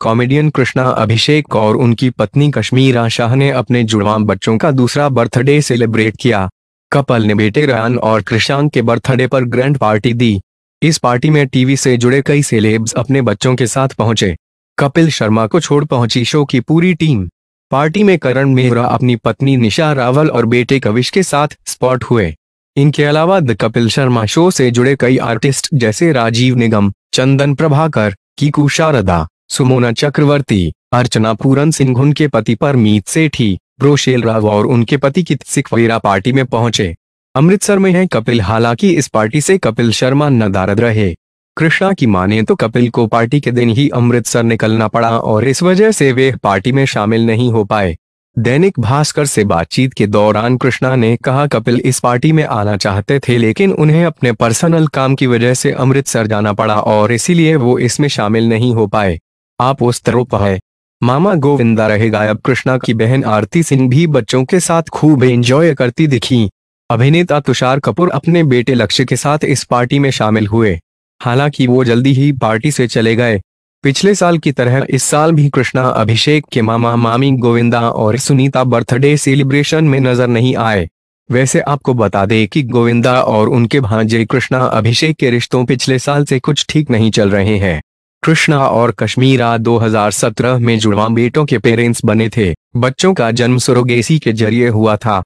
Comedian Krishna, अभिषेक और उनकी पत्नी कश्मीरा शाह ने अपने जुड़वा बच्चों का दूसरा बर्थडे सेलिब्रेट किया। कपल ने बेटे रयान और कृषांक के बर्थडे पर ग्रैंड पार्टी दी। इस पार्टी में टीवी से जुड़े कई सेलेब्स अपने बच्चों के साथ पहुँचे। कपिल शर्मा को छोड़ पहुँची शो की पूरी टीम। पार्टी में करण मेहरा, अपनी पत्नी निशा रावल और बेटे कविश के साथ स्पॉट हुए। इनके अलावा द कपिल शर्मा शो से जुड़े कई आर्टिस्ट जैसे राजीव निगम, चंदन प्रभाकर, कीकू शारदा सुमोना चक्रवर्ती, अर्चना पूरन सिंह उनके पति परमीत सेठी ब्रोशेल राव और उनके पति की सिखवीरा पार्टी में पहुँचे। अमृतसर में है कपिल, हालाँकि इस पार्टी से कपिल शर्मा नदारद रहे। कृष्णा की माने तो कपिल को पार्टी के दिन ही अमृतसर निकलना पड़ा और इस वजह से वे पार्टी में शामिल नहीं हो पाए। दैनिक भास्कर से बातचीत के दौरान कृष्णा ने कहा, कपिल इस पार्टी में आना चाहते थे, लेकिन उन्हें अपने पर्सनल काम की वजह से अमृतसर जाना पड़ा और इसीलिए वो इसमें शामिल नहीं हो पाए। आप उस तरफ़ है। मामा गोविंदा रहे गायब कृष्णा की बहन आरती सिंह भी बच्चों के साथ खूब एंजॉय करती दिखी। अभिनेता तुषार कपूर अपने बेटे लक्ष्य के साथ इस पार्टी में शामिल हुए। हालाँकि वो जल्दी ही पार्टी से चले गए। पिछले साल की तरह इस साल भी कृष्णा अभिषेक के मामा मामी गोविंदा और सुनीता बर्थडे सेलिब्रेशन में नज़र नहीं आए। वैसे आपको बता दें कि गोविंदा और उनके भांजे कृष्णा अभिषेक के रिश्तों पिछले साल से कुछ ठीक नहीं चल रहे हैं। कृष्णा और कश्मीरा 2017 में जुड़वा बेटों के पेरेंट्स बने थे। बच्चों का जन्म सुरोगेसी के ज़रिए हुआ था।